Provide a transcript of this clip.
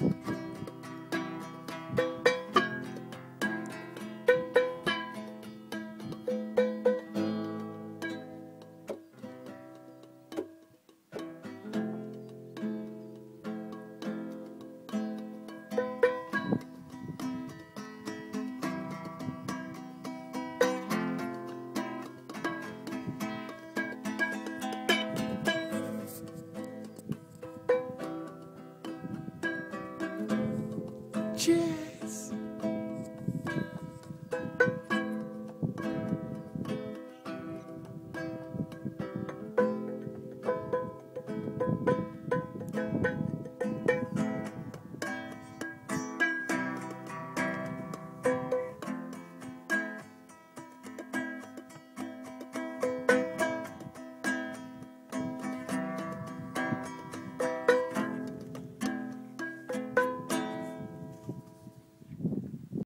Bye. Cheers.